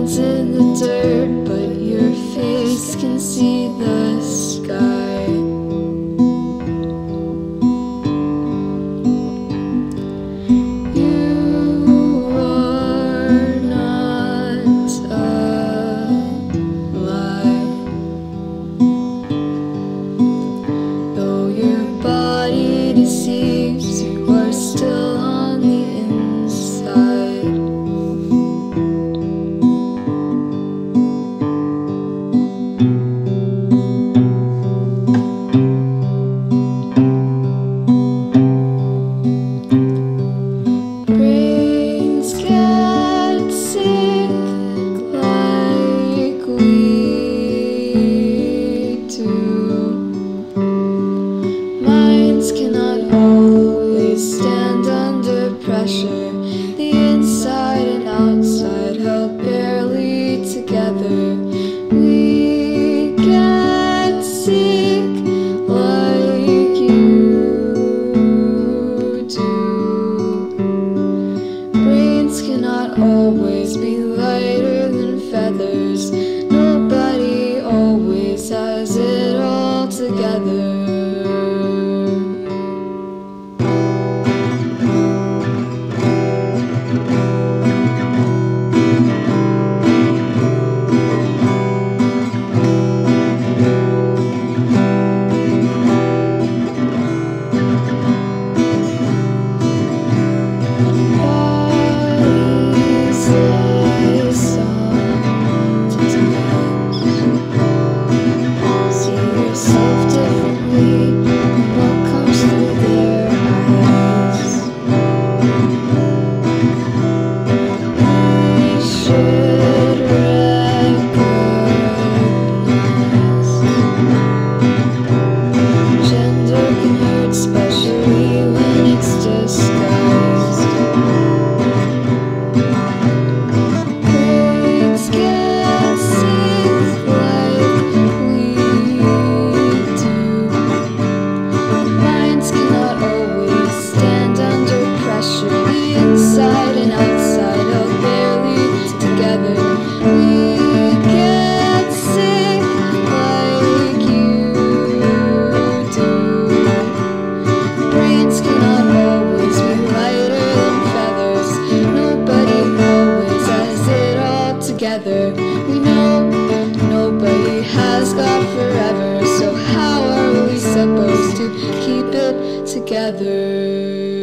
hands in the dirt, but your face can see the. pressure. The inside and outside held barely together. We get sick like you do. Brains cannot always be. together.